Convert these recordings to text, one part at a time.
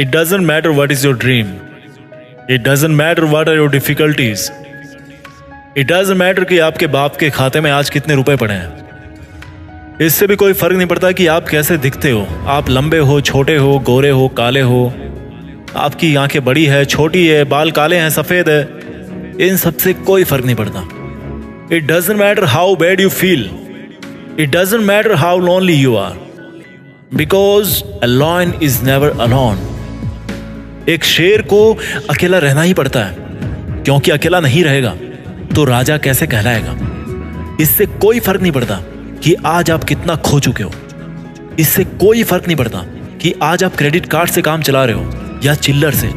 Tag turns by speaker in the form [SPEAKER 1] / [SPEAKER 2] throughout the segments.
[SPEAKER 1] It doesn't matter what is your dream. It doesn't matter what are your difficulties. It doesn't matter कि आपके बाप के खाते में आज कितने रुपए पड़े हैं। इससे भी कोई फ़र्क नहीं पड़ता कि आप कैसे दिखते हो। आप लंबे हो, छोटे हो, गोरे हो, काले हो। आपकी आँखें बड़ी है, छोटी है, बाल काले हैं, सफ़ेद है। इन सबसे कोई फ़र्क नहीं पड़ता। It doesn't matter how bad you feel it doesn't matter how lonely you are because a is never alone एक शेर को अकेला रहना ही पड़ता है। क्योंकि अकेला नहीं रहेगा तो राजा कैसे कहलाएगा? इससे कोई फ़र्क नहीं पड़ता कि आज आप कितना खो चुके हो। इससे कोई फ़र्क नहीं पड़ता कि आज आप क्रेडिट कार्ड से काम चला रहे हो या चिल्लर से।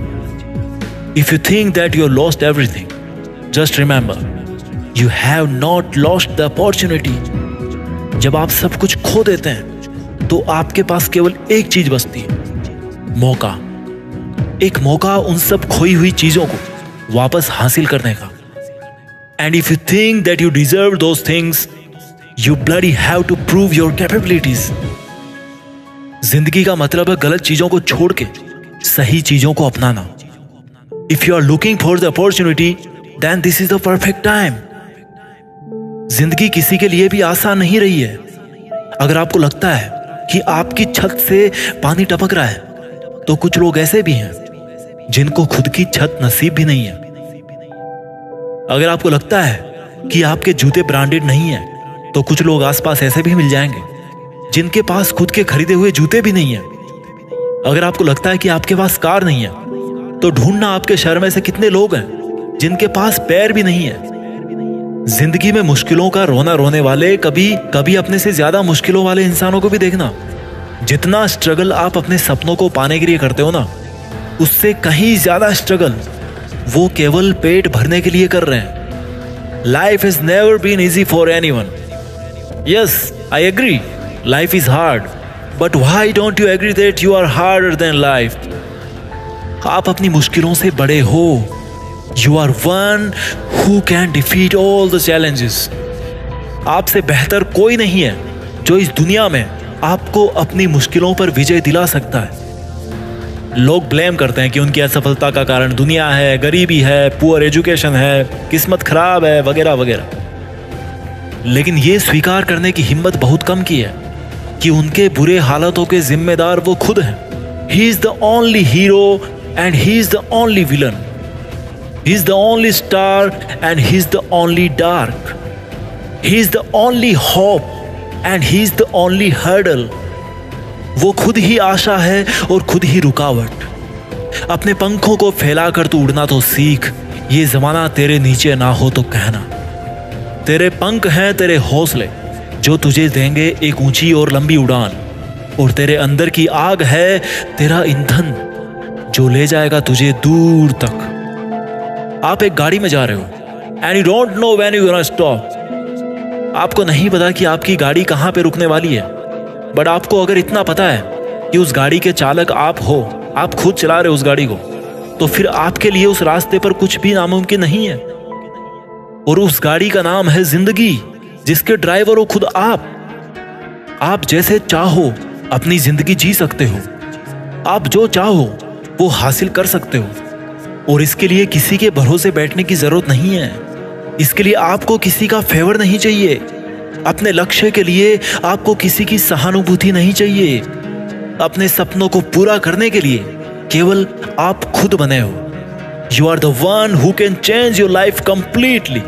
[SPEAKER 1] If you think that you lost everything just remember you have not lost the opportunity जब आप सब कुछ खो देते हैं तो आपके पास केवल एक चीज़ बचती है, मौका। एक मौका उन सब खोई हुई चीज़ों को वापस हासिल करने का। And if you think that you deserve those things you bloody have to prove your capabilities ज़िंदगी का मतलब है गलत चीज़ों को छोड़ के सही चीज़ों को अपनाना। If you are looking for the opportunity then this is the perfect time ज़िंदगी किसी के लिए भी आसान नहीं रही है। अगर आपको लगता है कि आपकी छत से पानी टपक रहा है तो कुछ लोग ऐसे भी हैं। जिनको खुद की छत नसीब भी नहीं है। अगर आपको लगता है कि आपके जूते ब्रांडेड नहीं है तो कुछ लोग आसपास ऐसे भी मिल जाएँगे, जिनके पास खुद के खरीदे हुए जूते भी नहीं है। अगर आपको लगता है कि आपके पास कार नहीं है तो ढूंढना आपके शहर में से कितने लोग हैं, जिनके पास पैर भी नहीं है। ज़िंदगी में मुश्किलों का रोना रोने वाले, कभी कभी अपने से ज़्यादा मुश्किलों वाले इंसानों को भी देखना। जितना स्ट्रगल आप अपने सपनों को पाने के लिए करते हो ना उससे कहीं ज़्यादा स्ट्रगल वो केवल पेट भरने के लिए कर रहे हैं। Life is never been easy for anyone yes I agree life is hard but why don't you agree that you are harder than life आप अपनी मुश्किलों से बड़े हो। You are one who can defeat all the challenges आपसे बेहतर कोई नहीं है जो इस दुनिया में आपको अपनी मुश्किलों पर विजय दिला सकता है। लोग ब्लेम करते हैं कि उनकी असफलता का कारण दुनिया है, गरीबी है पुअर एजुकेशन है, किस्मत खराब है, वगैरह वगैरह। लेकिन ये स्वीकार करने की हिम्मत बहुत कम की है कि उनके बुरे हालातों के जिम्मेदार वो खुद हैं। He is the only hero and he is the only villain he is the only star and he is the only dark he is the only hope and he is the only hurdle वो खुद ही आशा है और खुद ही रुकावट। अपने पंखों को फैलाकर तू उड़ना तो सीख। ये जमाना तेरे नीचे ना हो तो कहना। तेरे पंख हैं तेरे हौसले, जो तुझे देंगे एक ऊँची और लंबी उड़ान। और तेरे अंदर की आग है तेरा ईंधन, जो ले जाएगा तुझे दूर तक। आप एक गाड़ी में जा रहे हो and you don't know when you stop आपको नहीं पता कि आपकी गाड़ी कहाँ पे रुकने वाली है। बट आपको अगर इतना पता है कि उस गाड़ी के चालक आप हो, आप खुद चला रहे उस गाड़ी को तो फिर आपके लिए उस रास्ते पर कुछ भी नामुमकिन नहीं है। और उस गाड़ी का नाम है ज़िंदगी, जिसके ड्राइवर हो खुद आप। आप जैसे चाहो अपनी ज़िंदगी जी सकते हो। आप जो चाहो, वो हासिल कर सकते हो। और इसके लिए किसी के भरोसे बैठने की ज़रूरत नहीं है। इसके लिए आपको किसी का फेवर नहीं चाहिए। अपने लक्ष्य के लिए आपको किसी की सहानुभूति नहीं चाहिए। अपने सपनों को पूरा करने के लिए केवल आप खुद बने हो। You are the one who can change your life completely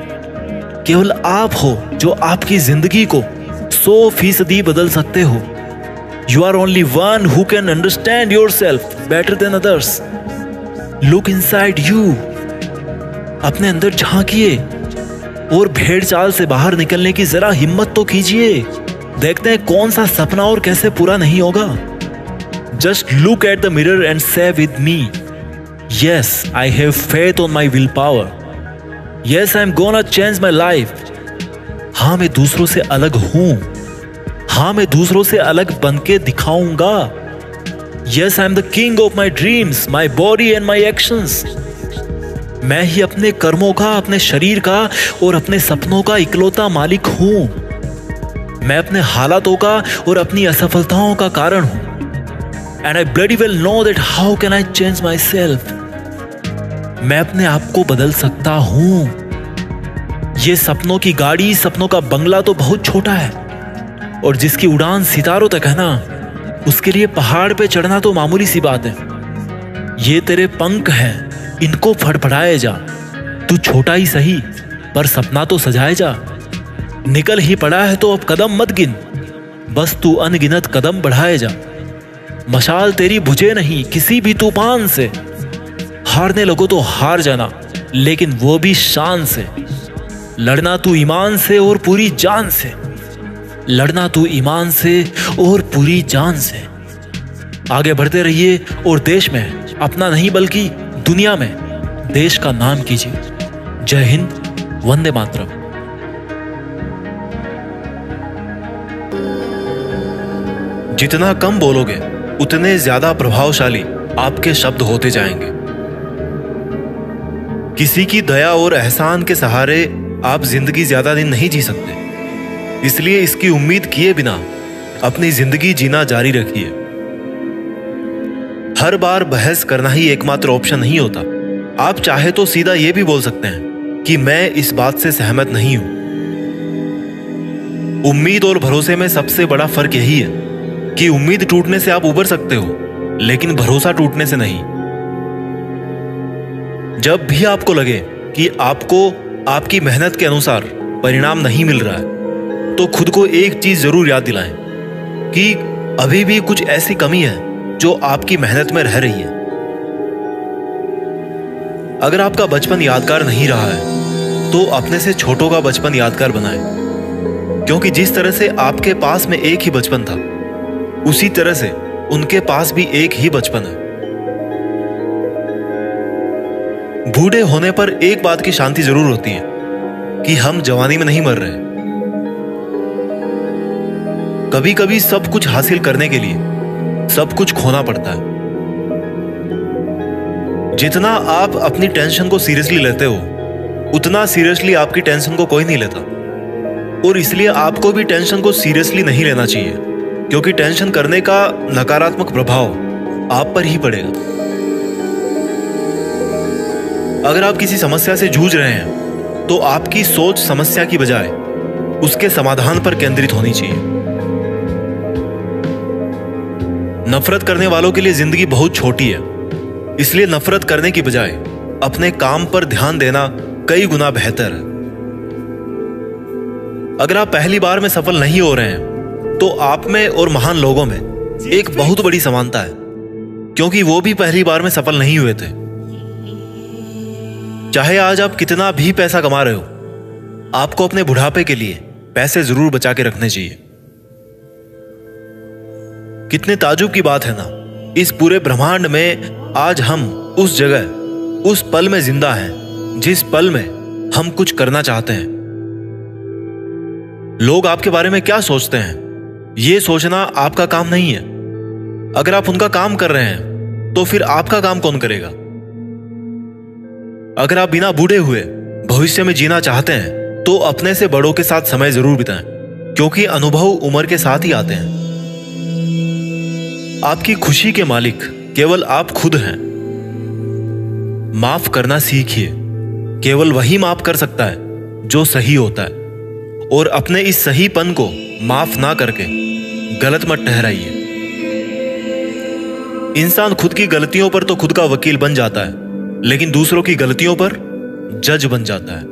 [SPEAKER 1] केवल आप हो जो आपकी ज़िंदगी को सौ फ़ीसदी बदल सकते हो। You are only one who can understand yourself better than others look inside you अपने अंदर झांकिए। और भेड़ चाल से बाहर निकलने की जरा हिम्मत तो कीजिए। देखते हैं कौन सा सपना और कैसे पूरा नहीं होगा। Just look at the mirror and say with me yes I have faith on my will power yes I am gonna change my life हाँ मैं दूसरों से अलग हूँ। हाँ मैं दूसरों से अलग बन के दिखाऊँगा। Yes I am the king of my dreams my body and my actions मैं ही अपने कर्मों का, अपने शरीर का और अपने सपनों का इकलौता मालिक हूँ। मैं अपने हालातों का और अपनी असफलताओं का कारण हूँ। And I bloody well know that how can I change myself मैं अपने आप को बदल सकता हूँ। ये सपनों की गाड़ी, सपनों का बंगला तो बहुत छोटा है। और जिसकी उड़ान सितारों तक है ना, उसके लिए पहाड़ पे चढ़ना तो मामूली सी बात है। ये तेरे पंख हैं। इनको फड़फड़ाए जा। तू छोटा ही सही, पर सपना तो सजाए जा। निकल ही पड़ा है तो अब कदम मत गिन। बस तू अनगिनत कदम बढ़ाए जा। मशाल तेरी बुझे नहीं, किसी भी तूफ़ान से। हारने लगो तो हार जाना, लेकिन वो भी शान से। लड़ना तू ईमान से और पूरी जान से। लड़ना तू ईमान से और पूरी जान से। आगे बढ़ते रहिए और देश में, अपना नहीं बल्कि दुनिया में देश का नाम कीजिए। जय हिंद, वंदे मातरम।
[SPEAKER 2] जितना कम बोलोगे, उतने ज़्यादा प्रभावशाली आपके शब्द होते जाएँगे। किसी की दया और एहसान के सहारे आप ज़िंदगी ज़्यादा दिन नहीं जी सकते। इसलिए इसकी उम्मीद किए बिना अपनी ज़िंदगी जीना जारी रखिए। हर बार बहस करना ही एकमात्र ऑप्शन नहीं होता। आप चाहे तो सीधा यह भी बोल सकते हैं कि मैं इस बात से सहमत नहीं हूँ। उम्मीद और भरोसे में सबसे बड़ा फ़र्क यही है कि उम्मीद टूटने से आप उबर सकते हो, लेकिन भरोसा टूटने से नहीं। जब भी आपको लगे कि आपको, आपकी मेहनत के अनुसार परिणाम नहीं मिल रहा है तो खुद को एक चीज़ ज़रूर याद दिलाएँ कि अभी भी कुछ ऐसी कमी है जो आपकी मेहनत में रह रही है। अगर आपका बचपन यादगार नहीं रहा है तो अपने से छोटों का बचपन यादगार बनाएँ। क्योंकि जिस तरह से आपके पास में एक ही बचपन था, उसी तरह से उनके पास भी एक ही बचपन है। बूढ़े होने पर एक बात की शांति ज़रूर होती है, कि हम जवानी में नहीं मर रहे। कभी कभी सब कुछ हासिल करने के लिए सब कुछ खोना पड़ता है। जितना आप अपनी टेंशन को सीरियसली लेते हो, उतना सीरियसली आपकी टेंशन को कोई नहीं लेता। और इसलिए आपको भी टेंशन को सीरियसली नहीं लेना चाहिए, क्योंकि टेंशन करने का नकारात्मक प्रभाव आप पर ही पड़ेगा। अगर आप किसी समस्या से जूझ रहे हैं तो आपकी सोच समस्या की बजाय उसके समाधान पर केंद्रित होनी चाहिए। नफरत करने वालों के लिए ज़िंदगी बहुत छोटी है। इसलिए नफरत करने की बजाय अपने काम पर ध्यान देना कई गुना बेहतर है। अगर आप पहली बार में सफल नहीं हो रहे हैं तो आप में और महान लोगों में एक बहुत बड़ी समानता है, क्योंकि वो भी पहली बार में सफल नहीं हुए थे। चाहे आज आप कितना भी पैसा कमा रहे हो, आपको अपने बुढ़ापे के लिए पैसे ज़रूर बचा के रखने चाहिए। कितने ताजुब की बात है ना। इस पूरे ब्रह्मांड में आज हम उस जगह, उस पल में ज़िंदा हैं, जिस पल में हम कुछ करना चाहते हैं। लोग आपके बारे में क्या सोचते हैं? यह सोचना आपका काम नहीं है। अगर आप उनका काम कर रहे हैं तो फिर आपका काम कौन करेगा? अगर आप बिना बूढ़े हुए भविष्य में जीना चाहते हैं तो अपने से बड़ों के साथ समय ज़रूर बिताएँ, क्योंकि अनुभव उम्र के साथ ही आते हैं। आपकी खुशी के मालिक केवल आप खुद हैं। माफ़ करना सीखिए। केवल वही माफ़ कर सकता है जो सही होता है। और अपने इस सहीपन को माफ़ ना करके गलत मत ठहराइए। इंसान खुद की गलतियों पर तो खुद का वकील बन जाता है, लेकिन दूसरों की गलतियों पर जज बन जाता है।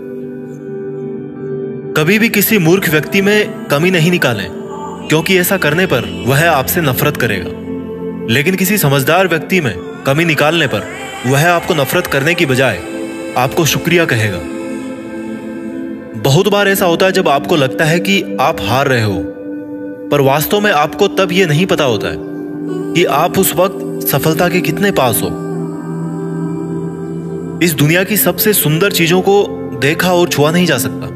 [SPEAKER 2] कभी भी किसी मूर्ख व्यक्ति में कमी नहीं निकालें, क्योंकि ऐसा करने पर वह आपसे नफरत करेगा। लेकिन किसी समझदार व्यक्ति में कमी निकालने पर वह आपको नफरत करने की बजाय आपको शुक्रिया कहेगा। बहुत बार ऐसा होता है जब आपको लगता है कि आप हार रहे हो, पर वास्तव में आपको तब यह नहीं पता होता है कि आप उस वक्त सफलता के कितने पास हो। इस दुनिया की सबसे सुंदर चीज़ों को देखा और छुआ नहीं जा सकता।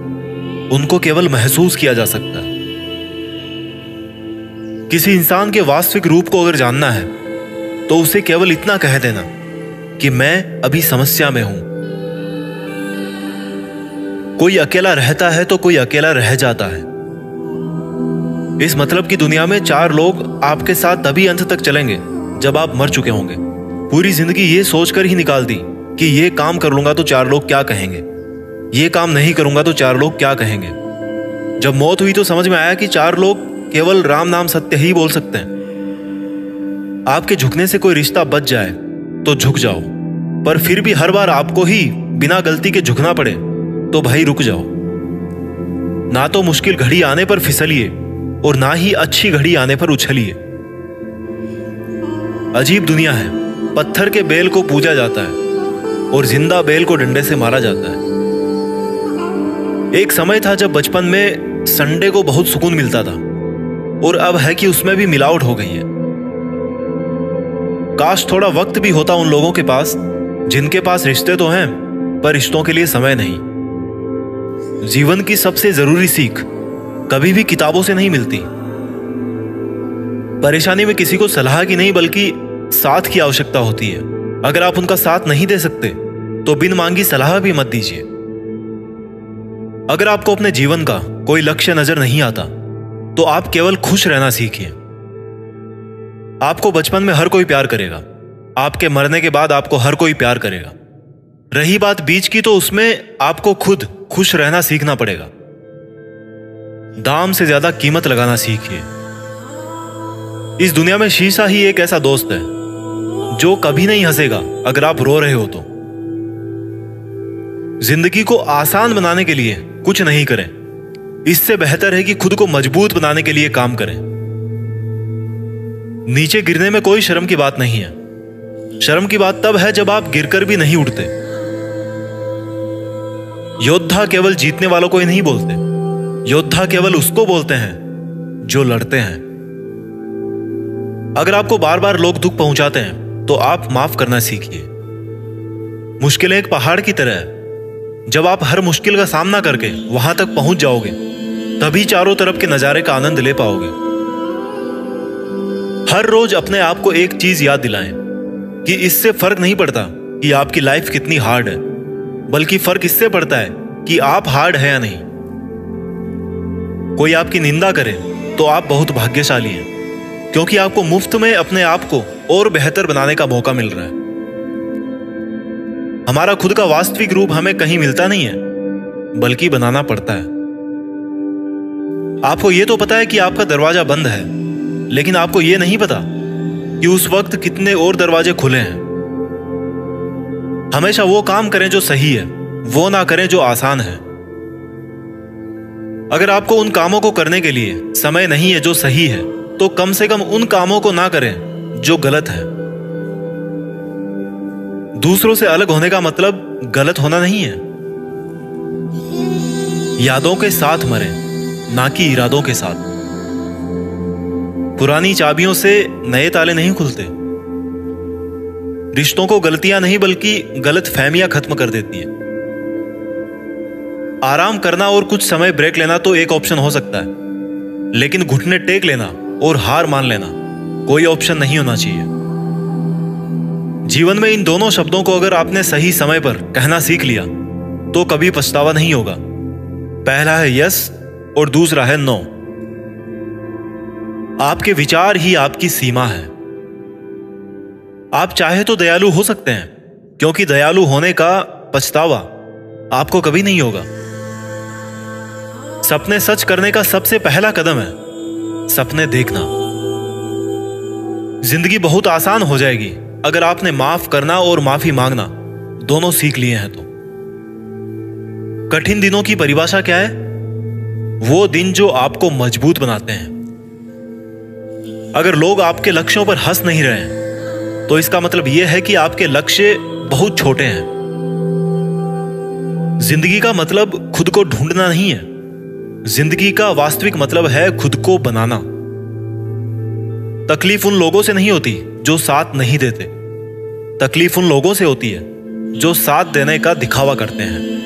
[SPEAKER 2] उनको केवल महसूस किया जा सकता है। किसी इंसान के वास्तविक रूप को अगर जानना है तो उसे केवल इतना कह देना कि मैं अभी समस्या में हूँ। कोई अकेला रहता है तो कोई अकेला रह जाता है। इस मतलब की दुनिया में चार लोग आपके साथ तभी अंत तक चलेंगे, जब आप मर चुके होंगे। पूरी ज़िंदगी ये सोचकर ही निकाल दी कि ये काम कर लूँगा तो चार लोग क्या कहेंगे। ये काम नहीं करूँगा तो चार लोग क्या कहेंगे। जब मौत हुई तो समझ में आया कि चार लोग केवल राम नाम सत्य ही बोल सकते हैं। आपके झुकने से कोई रिश्ता बच जाए तो झुक जाओ। पर फिर भी हर बार आपको ही बिना गलती के झुकना पड़े तो भाई रुक जाओ। ना तो मुश्किल घड़ी आने पर फिसलिए, और ना ही अच्छी घड़ी आने पर उछलिए। अजीब दुनिया है। पत्थर के बेल को पूजा जाता है, और ज़िंदा बेल को डंडे से मारा जाता है। एक समय था जब बचपन में संडे को बहुत सुकून मिलता था। और अब है कि उसमें भी मिलावट हो गई है। काश थोड़ा वक्त भी होता उन लोगों के पास, जिनके पास रिश्ते तो हैं, पर रिश्तों के लिए समय नहीं। जीवन की सबसे ज़रूरी सीख कभी भी किताबों से नहीं मिलती। परेशानी में किसी को सलाह की नहीं, बल्कि साथ की आवश्यकता होती है। अगर आप उनका साथ नहीं दे सकते तो बिन मांगी सलाह भी मत दीजिए। अगर आपको अपने जीवन का कोई लक्ष्य नज़र नहीं आता तो आप केवल खुश रहना सीखिए। आपको बचपन में हर कोई प्यार करेगा। आपके मरने के बाद आपको हर कोई प्यार करेगा। रही बात बीच की तो उसमें आपको खुद खुश रहना सीखना पड़ेगा। दाम से ज़्यादा कीमत लगाना सीखिए। इस दुनिया में शीशा ही एक ऐसा दोस्त है, जो कभी नहीं हंसेगा अगर आप रो रहे हो तो। ज़िंदगी को आसान बनाने के लिए कुछ नहीं करें। इससे बेहतर है कि खुद को मज़बूत बनाने के लिए काम करें। नीचे गिरने में कोई शर्म की बात नहीं है। शर्म की बात तब है जब आप गिरकर भी नहीं उठते योद्धा केवल जीतने वालों को ही नहीं बोलते। योद्धा केवल उसको बोलते हैं जो लड़ते हैं। अगर आपको बार बार लोग दुख पहुंचाते हैं तो आप माफ़ करना सीखिए। मुश्किलें एक पहाड़ की तरह है। जब आप हर मुश्किल का सामना करके वहाँ तक पहुँच जाओगे तभी चारों तरफ़ के नजारे का आनंद ले पाओगे। हर रोज अपने आप को एक चीज़ याद दिलाएँ कि इससे फ़र्क नहीं पड़ता कि आपकी लाइफ कितनी हार्ड है, बल्कि फ़र्क इससे पड़ता है कि आप हार्ड है या नहीं। कोई आपकी निंदा करे तो आप बहुत भाग्यशाली हैं, क्योंकि आपको मुफ़्त में अपने आप को और बेहतर बनाने का मौका मिल रहा है। हमारा खुद का वास्तविक रूप हमें कहीं मिलता नहीं है, बल्कि बनाना पड़ता है। आपको यह तो पता है कि आपका दरवाज़ा बंद है, लेकिन आपको यह नहीं पता कि उस वक्त कितने और दरवाजे खुले हैं। हमेशा वो काम करें जो सही है, वो ना करें जो आसान है। अगर आपको उन कामों को करने के लिए समय नहीं है जो सही है तो कम से कम उन कामों को ना करें जो गलत है। दूसरों से अलग होने का मतलब गलत होना नहीं है। यादों के साथ मरे। ना कि इरादों के साथ। पुरानी चाबियों से नए ताले नहीं खुलते। रिश्तों को गलतियाँ नहीं, बल्कि गलत फहमियाँ खत्म कर देती है। आराम करना और कुछ समय ब्रेक लेना तो एक ऑप्शन हो सकता है। लेकिन घुटने टेक लेना और हार मान लेना कोई ऑप्शन नहीं होना चाहिए। जीवन में इन दोनों शब्दों को अगर आपने सही समय पर कहना सीख लिया तो कभी पछतावा नहीं होगा। पहला है यस और दूसरा है नो। आपके विचार ही आपकी सीमा है। आप चाहे तो दयालु हो सकते हैं, क्योंकि दयालु होने का पछतावा आपको कभी नहीं होगा। सपने सच करने का सबसे पहला कदम है, सपने देखना। ज़िंदगी बहुत आसान हो जाएगी, अगर आपने माफ़ करना और माफ़ी मांगना, दोनों सीख लिए हैं तो। कठिन दिनों की परिभाषा क्या है? वो दिन जो आपको मज़बूत बनाते हैं। अगर लोग आपके लक्ष्यों पर हंस नहीं रहे तो इसका मतलब यह है कि आपके लक्ष्य बहुत छोटे हैं। ज़िंदगी का मतलब खुद को ढूंढना नहीं है। ज़िंदगी का वास्तविक मतलब है खुद को बनाना। तकलीफ़ उन लोगों से नहीं होती जो साथ नहीं देते। तकलीफ़ उन लोगों से होती है जो साथ देने का दिखावा करते हैं।